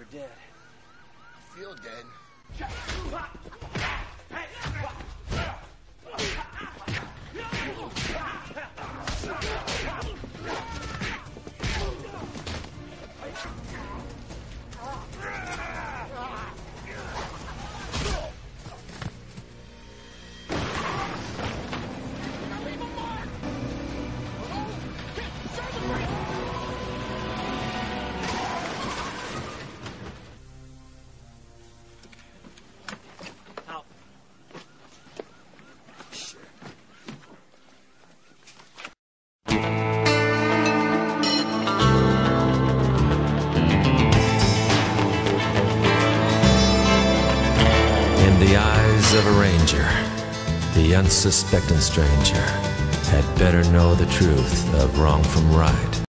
you're dead. I feel dead. Out. The eyes of a ranger, the unsuspecting stranger had better know the truth of wrong from right.